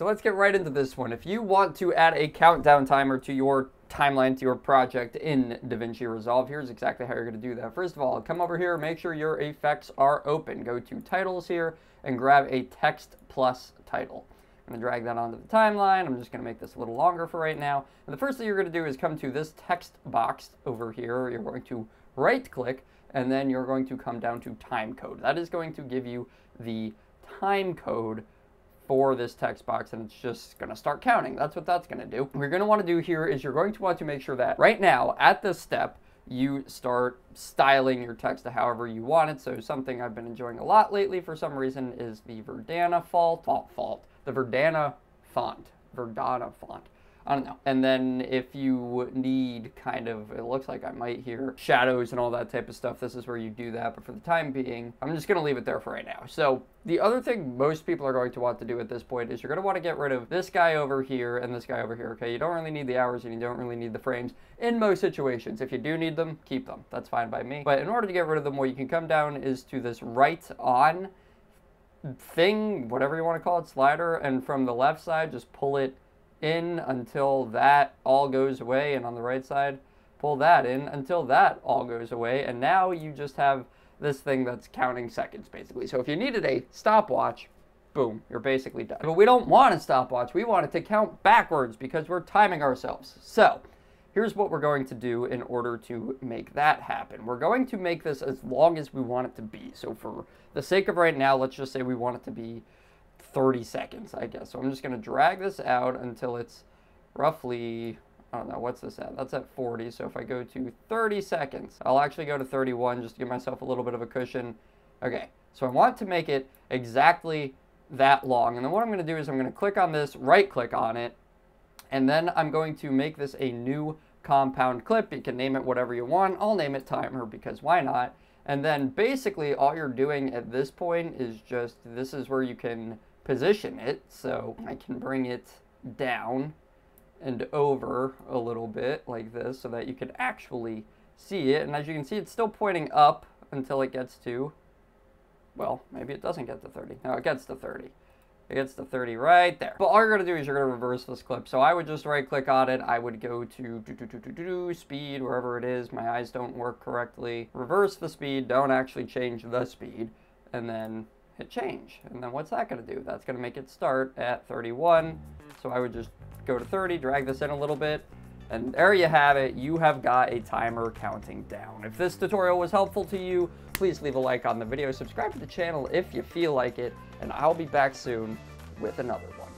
So let's get right into this one. If you want to add a countdown timer to your timeline to your project in DaVinci Resolve, here's exactly how you're going to do that. First of all, come over here, make sure your effects are open. Go to titles here and grab a text plus title. I'm going to drag that onto the timeline. I'm just going to make this a little longer for right now. And the first thing you're going to do is come to this text box over here. You're going to right click and then you're going to come down to time code. That is going to give you the time code for this text box and it's just to start counting. That's what that's to do. What you're want to do here is you're going to want to make sure that right now at this step, you start styling your text to however you want it. So something I've been enjoying a lot lately for some reason is the Verdana font, font, font the Verdana font, Verdana font. I don't know. And then if you need kind of, it looks like I might hear shadows and all that type of stuff, this is where you do that. But for the time being, I'm just to leave it there for right now. So the other thing most people are going to want to do at this point is you're going to want to get rid of this guy over here and this guy over here, okay? You don't really need the hours and you don't really need the frames in most situations. If you do need them, keep them. That's fine by me. But in order to get rid of them, what you can come down is to this right on thing, whatever you want to call it, slider, and from the left side, just pull it in until that all goes away, and on the right side, pull that in until that all goes away, and now you just have this thing that's counting seconds, basically. So if you needed a stopwatch, boom, you're basically done. But we don't want a stopwatch. We want it to count backwards because we're timing ourselves. So here's what we're going to do in order to make that happen. We're going to make this as long as we want it to be. So for the sake of right now, let's just say we want it to be 30 seconds, I guess. So I'm just going to drag this out until it's roughly, I don't know, what's this at? That's at 40. So if I go to 30 seconds, I'll actually go to 31 just to give myself a little bit of a cushion. Okay, so I want to make it exactly that long. And then what I'm going to do is I'm going to click on this, right click on it, and then I'm going to make this a new compound clip. You can name it whatever you want. I'll name it timer because why not? And then basically all you're doing at this point is just, this is where you can position it. So I can bring it down and over a little bit like this so that you can actually see it. And as you can see, it's still pointing up until it gets to, well, maybe it doesn't get to 30. No, it gets to 30. It gets to 30 right there. But all you're going to do is you're going to reverse this clip. So I would just right click on it. I would go to do, do, do, do, do, speed, wherever it is. My eyes don't work correctly. Reverse the speed. Don't actually change the speed. And then hit change. And then what's that going to do? That's going to make it start at 31. So I would just go to 30, drag this in a little bit. And there you have it. You have got a timer counting down. If this tutorial was helpful to you, please leave a like on the video. Subscribe to the channel if you feel like it. And I'll be back soon with another one.